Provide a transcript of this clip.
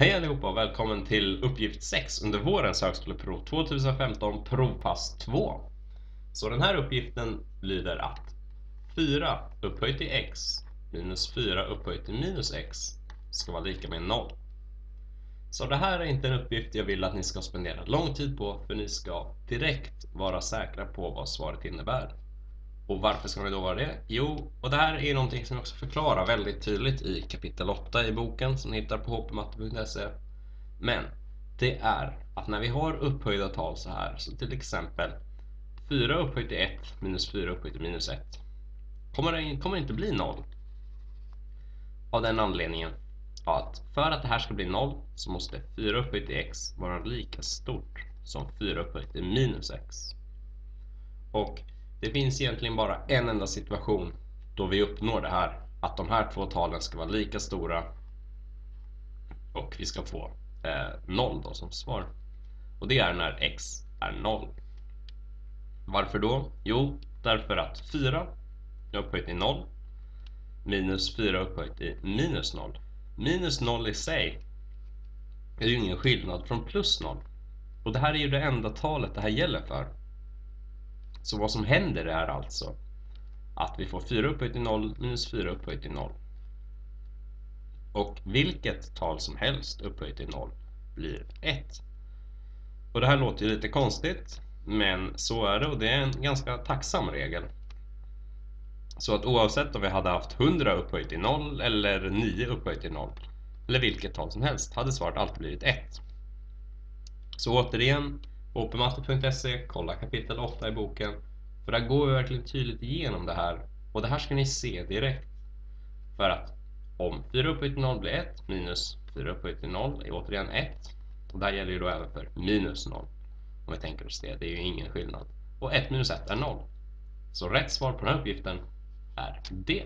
Hej allihopa och välkommen till uppgift 6 under vårens högskoleprov 2015 provpass 2. Så den här uppgiften lyder att 4 upphöjt till x minus 4 upphöjt till minus x ska vara lika med 0. Så det här är inte en uppgift jag vill att ni ska spendera lång tid på för ni ska direkt vara säkra på vad svaret innebär. Och varför ska vi då vara det? Jo, och det här är någonting som jag också förklarar väldigt tydligt i kapitel 8 i boken som ni hittar på hpmatte.se. Men det är att när vi har upphöjda tal så här, så till exempel 4 upphöjt till 1 minus 4 upphöjt till minus 1 kommer det kommer inte bli 0. Av den anledningen att för att det här ska bli 0 så måste 4 upphöjt till x vara lika stort som 4 upphöjt till minus x. Och det finns egentligen bara en enda situation då vi uppnår det här. Att de här två talen ska vara lika stora och vi ska få eh, 0 då som svar. Och det är när x är 0. Varför då? Jo, därför att 4 upphöjt i 0 minus 4 upphöjt i minus 0. Minus 0 i sig är ju ingen skillnad från plus 0. Och det här är ju det enda talet det här gäller för. Så vad som händer är alltså att vi får 4 upphöjt till 0 minus 4 upphöjt till 0. Och vilket tal som helst upphöjt till 0 blir 1. Och det här låter ju lite konstigt, men så är det och det är en ganska tacksam regel. Så att oavsett om vi hade haft 100 upphöjt till 0 eller 9 upphöjt till 0 eller vilket tal som helst hade svaret alltid blivit 1. Så återigen, opematte.se, kolla kapitel 8 i boken. För där går vi verkligen tydligt igenom det här. Och det här ska ni se direkt. För att om 4 upphöjt till 0 blir 1 minus 4 upphöjt till 0 är återigen 1. Och det här gäller ju då även för minus 0. Om vi tänker oss det, det är ju ingen skillnad. Och 1 minus 1 är 0. Så rätt svar på den här uppgiften är D.